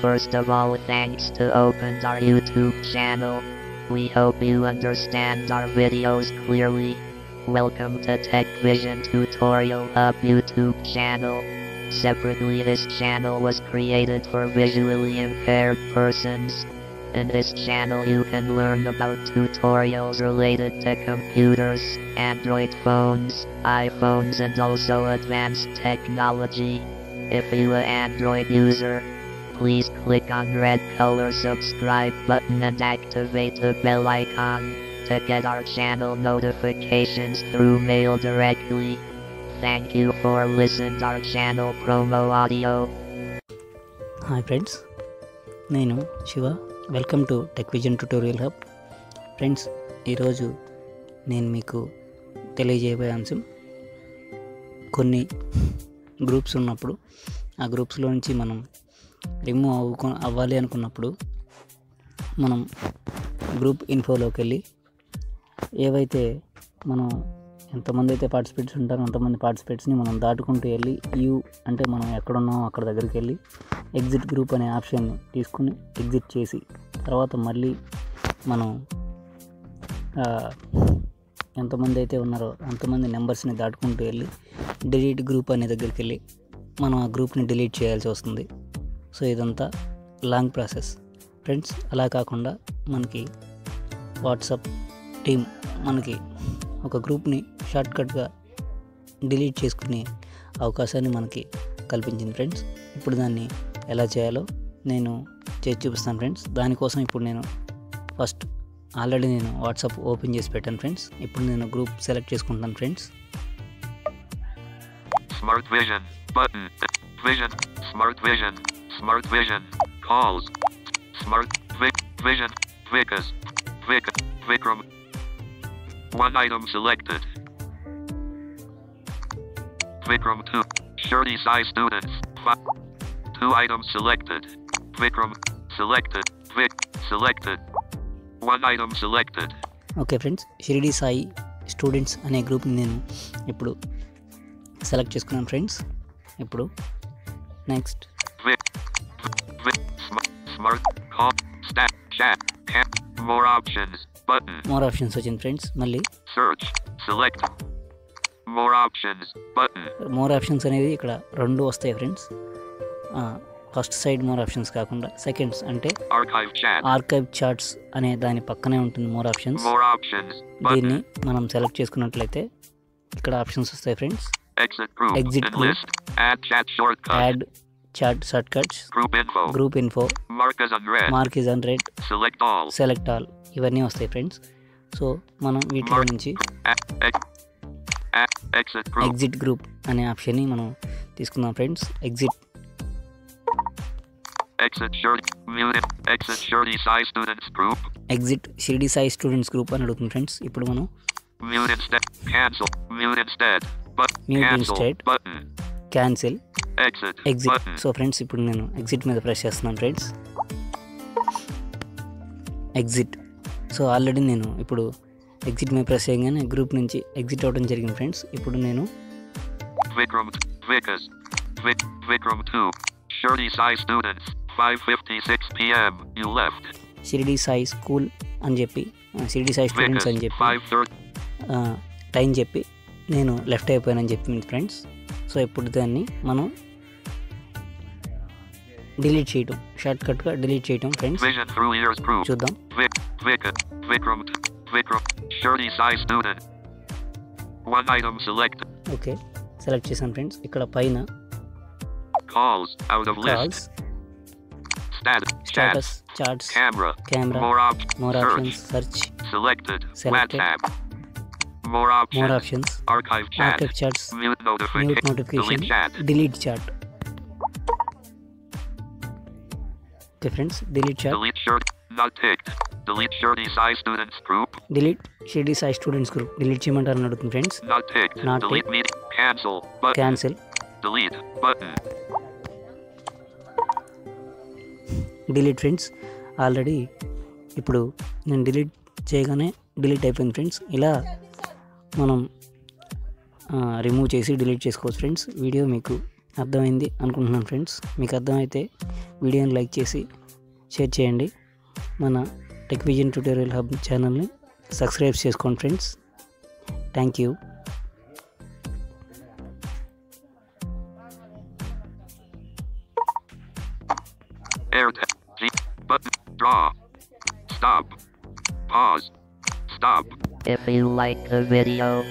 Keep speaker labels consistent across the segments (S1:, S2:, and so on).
S1: First of all, thanks to opened our YouTube channel. We hope you understand our videos clearly. Welcome to Tech Vision Tutorial Hub YouTube channel. Separately, this channel was created for visually impaired persons. In this channel, you can learn about tutorials related to computers, Android phones, iPhones, and also advanced technology. If you are Android user, please click on red color subscribe button and activate the bell icon to get our channel notifications through mail directly. Thank you for listening our channel promo audio.
S2: Hi friends నేను Shiva welcome to tech vision tutorial hub friends ఈరోజు నేను మీకు తెలియజేయబోయే అంశం కొన్ని groups ఉన్నప్పుడు ఆ గ్రూప్స్లో నుంచి మనం రిమూవ్ అవ్వుకో అవ్వాలి అనుకున్నప్పుడు మనం గ్రూప్ ఇన్ఫోలోకి వెళ్ళి ఏవైతే మనం ఎంతమంది అయితే పార్టిసిపేట్స్ ఉంటారో అంతమంది పార్టిసిపేట్స్ని మనం దాటుకుంటూ వెళ్ళి యూ అంటే మనం ఎక్కడున్నామో అక్కడ దగ్గరికి వెళ్ళి ఎగ్జిట్ గ్రూప్ అనే ఆప్షన్ తీసుకుని ఎగ్జిట్ చేసి తర్వాత మళ్ళీ మనం ఎంతమంది అయితే ఉన్నారో అంతమంది నెంబర్స్ని దాటుకుంటూ వెళ్ళి డిలీట్ గ్రూప్ అనే దగ్గరికి వెళ్ళి మనం ఆ గ్రూప్ని డిలీట్ చేయాల్సి వస్తుంది. సో ఇదంతా లాంగ్ ప్రాసెస్. ఫ్రెండ్స్ అలా కాకుండా మనకి వాట్సాప్ టీమ్ మనకి ఒక గ్రూప్ని షార్ట్కట్గా డిలీట్ చేసుకునే అవకాశాన్ని మనకి కల్పించింది. ఫ్రెండ్స్ ఇప్పుడు దాన్ని ఎలా చేయాలో నేను చేసి చూపిస్తాను. ఫ్రెండ్స్ దానికోసం ఇప్పుడు నేను ఫస్ట్ ఆల్రెడీ నేను వాట్సాప్ ఓపెన్ చేసి పెట్టాను ఫ్రెండ్స్ ఇప్పుడు నేను గ్రూప్ సెలెక్ట్ చేసుకుంటాను friends
S3: Smart Vision. Button. Vision. Smart Vision. Smart Vision. Calls. Smart Vic. Vision. Vicas. Vic. Vikram. One item selected. Vikram 2. Shirley Sai students. Fi- Two items selected. Vikram. Selected. One item selected.
S2: Okay friends Shirdi Sai students అనే గ్రూప్ని నేను ఇప్పుడు select చేసుకున్నాను friends ఇప్పుడు
S3: next options. Button.
S2: More options వచ్చింది friends మళ్ళీ
S3: Search. Select. More options. Button.
S2: More options అనేది ఇక్కడ రెండు వస్తాయి friends first side more options కాకుండా సెకండ్స్ అంటే. ఆర్కైవ్ చార్ట్స్ అనే దాని పక్కనే ఉంటుంది మోర్ ఆప్షన్స్. దీన్ని. మనం సెలెక్ట్ చేసుకున్నట్లయితే ఇక్కడ ఆప్షన్స్ వస్తాయి friends
S3: shortcut. Add chat
S2: shortcuts.
S3: Group info. Mark as unread. Select all
S2: ఇవన్నీ వస్తాయి ఫ్రెండ్స్ సో మనం వీటిలో. నుంచి. ఎగ్జిట్ గ్రూప్ అనే ఆప్షన్ని మనం తీసుకుందాం friends
S3: exit Exit Shirley Sai students group.
S2: Exit Shirdi Sai students group అని అడుగుతుంది ఫ్రెండ్స్ ఇప్పుడు మనం.
S3: Cancel Exit. Exit.
S2: So friends ఇప్పుడు నేను ఎగ్జిట్ మీద ప్రెస్ చేస్తున్నాను ఫ్రెండ్స్ ఎగ్జిట్ సో ఆల్రెడీ నేను ఇప్పుడు ఎగ్జిట్ మీద ప్రెస్ చేయగానే గ్రూప్ నుంచి ఎగ్జిట్ అవ్వడం జరిగింది ఫ్రెండ్స్ ఇప్పుడు నేను
S3: Vikram. Vikas. Vikram 2. Shirley Sai students. 5:56 p.m. You left.
S2: Shirdi Sai school అని చెప్పి షిరిడి సాయి స్టూడెంట్స్. అని చెప్పి
S3: 5:30.
S2: ఆ, టైం చెప్పి నేను లెఫ్ట్ అయిపోయానని చెప్పింది ఫ్రెండ్స్ సో ఇప్పుడు దాన్ని మనం డిలీట్ చేయటం షార్ట్ కట్గా డిలీట్ చేయటం ఫ్రెండ్స్. చూద్దాం. ఓకే సెలెక్ట్ చేశాను ఫ్రెండ్స్ ఇక్కడ పైన.
S3: Calls Status. Chat.
S2: Status chats
S3: Camera.
S2: Camera
S3: More op.
S2: More
S3: Search.
S2: Options search
S3: Selected.
S2: Selected.
S3: WhatsApp. More options.
S2: More options
S3: Archive chat.
S2: Archive chats
S3: Mute notification.
S2: Mute notification
S3: Delete chat.
S2: Delete chat okay friends delete chat
S3: Delete shirt. Not ticked. Delete Shirley Sai students group.
S2: Delete Shirdi Sai students group delete చేయమంటారని అడుగుతుంది friends
S3: Not ticked.
S2: Not
S3: Delete meeting. Cancel. Button.
S2: Cancel
S3: Delete. Button.
S2: Delete friends. Already ఇప్పుడు నేను delete చేయగానే delete అయిపోయింది friends. ఇలా మనం remove చేసి delete చేసుకోవచ్చు friends. Video మీకు అర్థమైంది అనుకుంటున్నాను ఫ్రెండ్స్. మీకు అర్థమైతే వీడియోని లైక్ చేసి షేర్ చేయండి. మన టెక్ విజన్ ట్యూటోరియల్ హబ్ ఛానల్ని సబ్స్క్రైబ్ చేసుకోండి friends. Thank you.
S3: Air Button. Draw. Stop. Pause. Stop.
S1: If you like the video,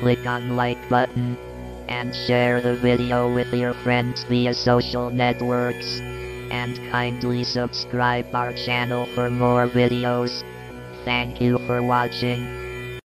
S1: click on like button and share the video with your friends via social networks and kindly subscribe our channel for more videos. Thank you for watching.